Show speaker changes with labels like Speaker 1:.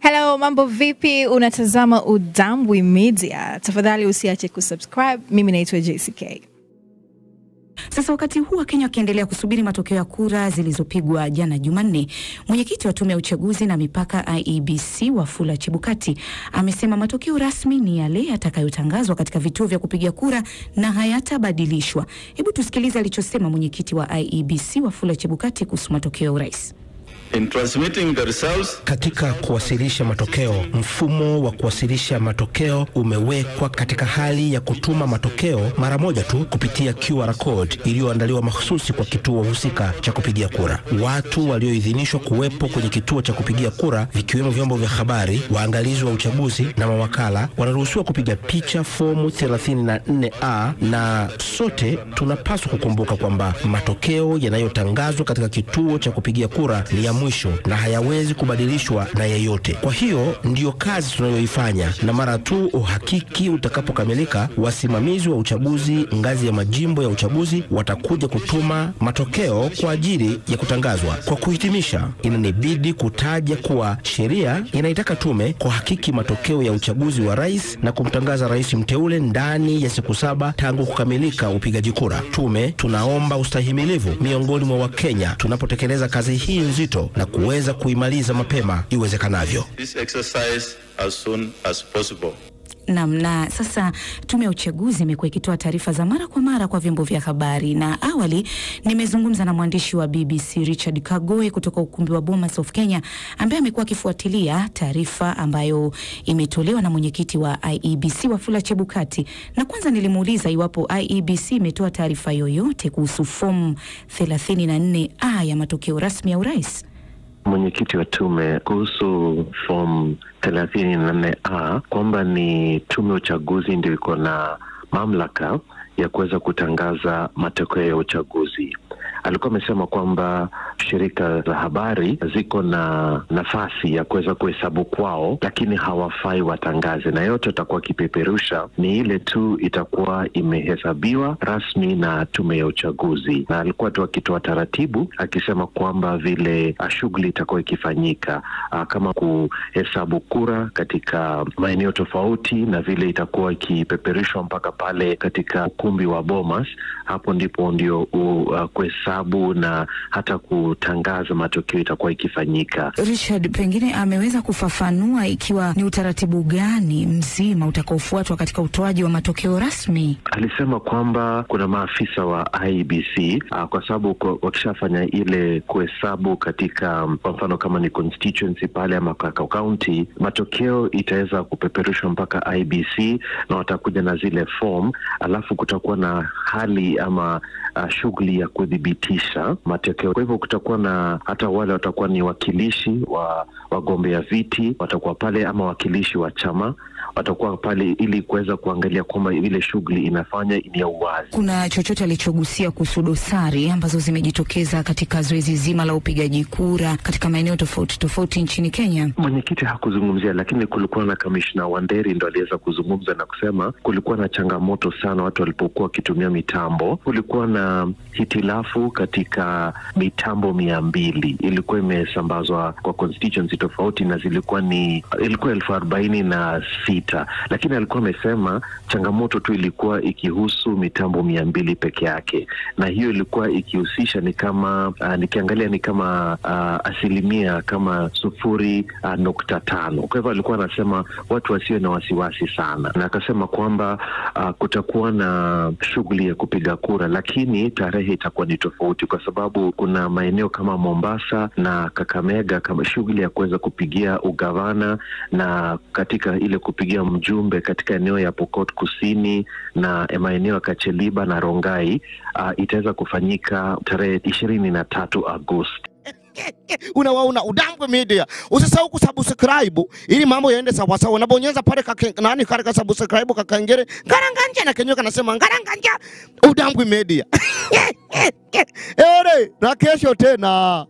Speaker 1: Hello, mambo vipi? Unatazama Udambwi Media. Tafadhali usiache kusubscribe. Mimi naitwa JCK.
Speaker 2: Sasa wakati huu Wakenya wakiendelea kusubiri matokeo ya kura zilizopigwa jana Jumanne, mwenyekiti wa tume ya uchaguzi na mipaka IEBC Wafula Chebukati amesema matokeo rasmi ni yale yatakayotangazwa katika vituo vya kupiga kura na hayatabadilishwa. Hebu tusikilize alichosema mwenyekiti wa IEBC Wafula Chebukati kuhusu matokeo ya urais.
Speaker 3: In transmitting the results,
Speaker 4: Katika kuwasilisha matokeo, mfumo wa kuwasilisha matokeo umewekwa katika hali ya kutuma matokeo mara moja tu kupitia QR code iliyoandaliwa mahususi kwa kituo husika cha kupigia kura. Watu walioidhinishwa kuwepo kwenye kituo cha kupigia kura, vikiwemo vyombo vya habari, waangalizi wa uchaguzi na mawakala, wanaruhusiwa kupiga picha fomu 34A, na sote tunapaswa kukumbuka kwamba matokeo yanayotangazwa katika kituo cha kupigia kura ni ya mwisho na hayawezi kubadilishwa na yeyote. Kwa hiyo ndiyo kazi tunayoifanya, na mara tu uhakiki utakapokamilika, wasimamizi wa uchaguzi ngazi ya majimbo ya uchaguzi watakuja kutuma matokeo kwa ajili ya kutangazwa. Kwa kuhitimisha, inanibidi kutaja kuwa sheria inaitaka tume kuhakiki matokeo ya uchaguzi wa rais na kumtangaza rais mteule ndani ya siku saba tangu kukamilika upigaji kura. Tume tunaomba ustahimilivu miongoni mwa Wakenya tunapotekeleza kazi hii nzito na kuweza kuimaliza mapema iwezekanavyo.
Speaker 3: this exercise as soon as possible.
Speaker 2: Nam na sasa, tume ya uchaguzi imekuwa ikitoa taarifa za mara kwa mara kwa vyombo vya habari, na awali nimezungumza na mwandishi wa BBC Richard Kagoe kutoka ukumbi wa Bomas of Kenya, ambaye amekuwa akifuatilia taarifa ambayo imetolewa na mwenyekiti wa IEBC Wafula Chebukati, na kwanza nilimuuliza iwapo IEBC imetoa taarifa yoyote kuhusu fomu 34A ya matokeo rasmi ya urais.
Speaker 5: Mwenyekiti wa tume kuhusu fomu thelathini na nne a kwamba ni tume ya uchaguzi ndio iko na mamlaka ya kuweza kutangaza matokeo ya uchaguzi. Alikuwa amesema kwamba shirika za habari ziko na nafasi ya kuweza kuhesabu kwao, lakini hawafai watangaze, na yote watakuwa wakipeperusha ni ile tu itakuwa imehesabiwa rasmi na tume ya uchaguzi. Na alikuwa tu akitoa taratibu akisema kwamba vile shughuli itakuwa ikifanyika ah, kama kuhesabu kura katika maeneo tofauti, na vile itakuwa ikipeperushwa mpaka pale katika ukumbi wa Bomas. Hapo ndipo ndio uh, kuhesabu na hata kutangaza matokeo itakuwa ikifanyika.
Speaker 2: Richard, pengine ameweza kufafanua ikiwa ni utaratibu gani mzima utakaofuatwa katika utoaji wa matokeo rasmi?
Speaker 5: Alisema kwamba kuna maafisa wa IBC uh, kwa sababu wakishafanya ile kuhesabu katika um, kwa mfano kama ni constituency pale ama kaka county, matokeo itaweza kupeperushwa mpaka IBC na watakuja na zile form, alafu kutakuwa na hali ama uh, shughuli ya kudhibitisha matokeo. Kwa hivyo kutakuwa na hata wale watakuwa ni wakilishi wa wagombea viti watakuwa pale ama wakilishi wa chama watakuwa pale ili kuweza kuangalia kwamba ile shughuli inafanya ni ya uwazi.
Speaker 2: Kuna chochote alichogusia kuhusu dosari ambazo zimejitokeza katika zoezi zima la upigaji kura katika maeneo tofauti tofauti nchini Kenya?
Speaker 5: Mwenyekiti hakuzungumzia, lakini kulikuwa na kamishna Wanderi ndo aliweza kuzungumza na kusema kulikuwa na changamoto sana watu walipokuwa wakitumia mitambo. Kulikuwa na hitilafu katika mitambo mia mbili ilikuwa imesambazwa kwa constituency tofauti, na zilikuwa ni ilikuwa elfu arobaini na sita, lakini alikuwa amesema changamoto tu ilikuwa ikihusu mitambo mia mbili peke yake, na hiyo ilikuwa ikihusisha ni kama uh, nikiangalia ni kama uh, asilimia kama sufuri uh, nukta tano. Kwa hivyo alikuwa anasema watu wasiwe na wasiwasi sana, na akasema kwamba uh, kutakuwa na shughuli ya kupiga kura, lakini tarehe itakuwa ni tofauti, kwa sababu kuna maeneo kama Mombasa na Kakamega kama shughuli ya kuweza kupigia ugavana na katika ile kupigia mjumbe katika eneo ya Pokot Kusini na maeneo ya Kacheliba na Rongai uh, itaweza kufanyika tarehe ishirini na tatu Agosti.
Speaker 6: unawaona Udambwe Media. Usisahau kusubscribe ili mambo yaende sawa sawa. Unabonyeza pale nani kale ka subscribe kakengere ngaranganja na kenyoka nasema ngaranganja Udambwe Media. Ere, na kesho tena.